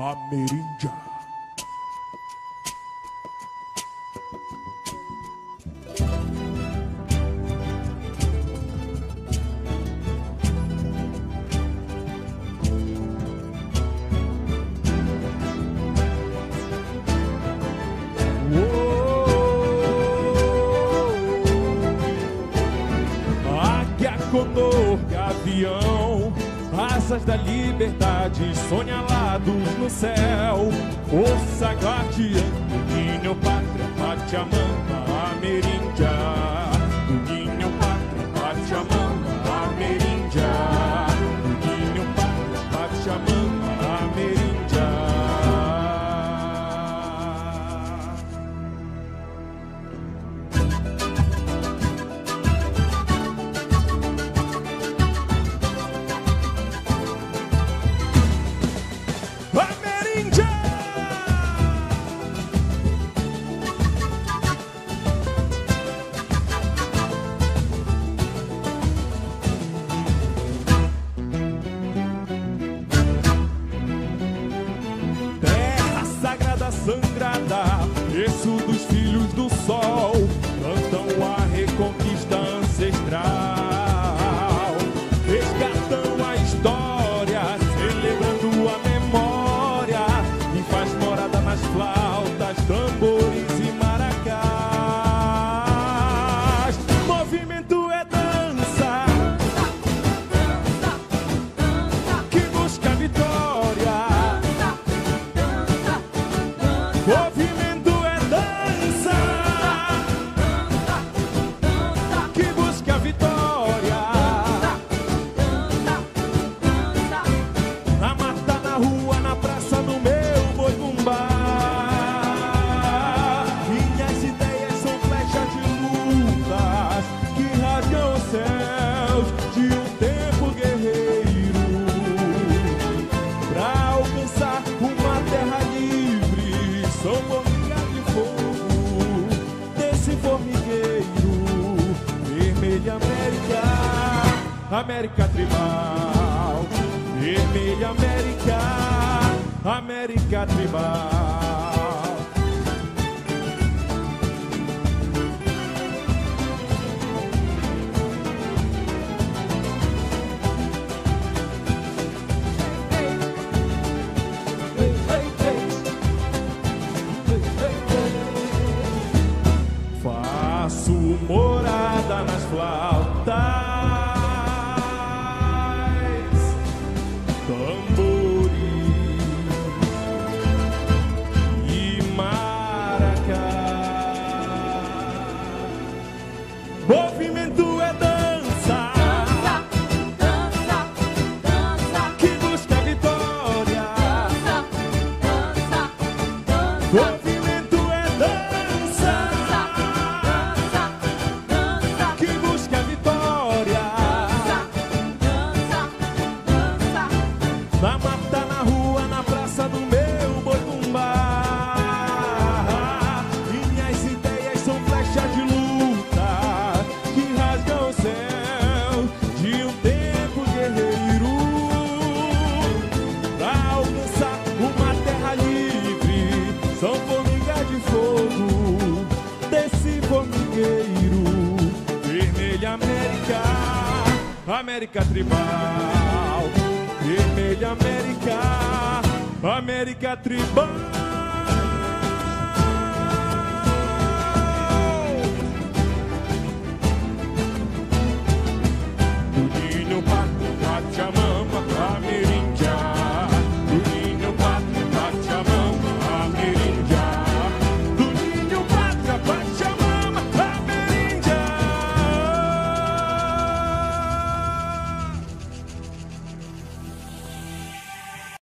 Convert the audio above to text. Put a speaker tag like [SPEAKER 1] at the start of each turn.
[SPEAKER 1] Ameríndia. Águia, condor, gavião, asas da liberdade, sonhalados no céu. Força guardiã, Ninho Pátria, Pachamama, a reconquista ancestral, resgatam a história, celebrando a memória, e faz morada nas flautas, tambores e maracás. Movimento é dança que busca vitória. Movimento é dança América, tribal. Vermelha América, América tribal. Faço morada nas flautas, são formigas de fogo desse formigueiro. Vermelha América, América tribal. Vermelha América, América tribal.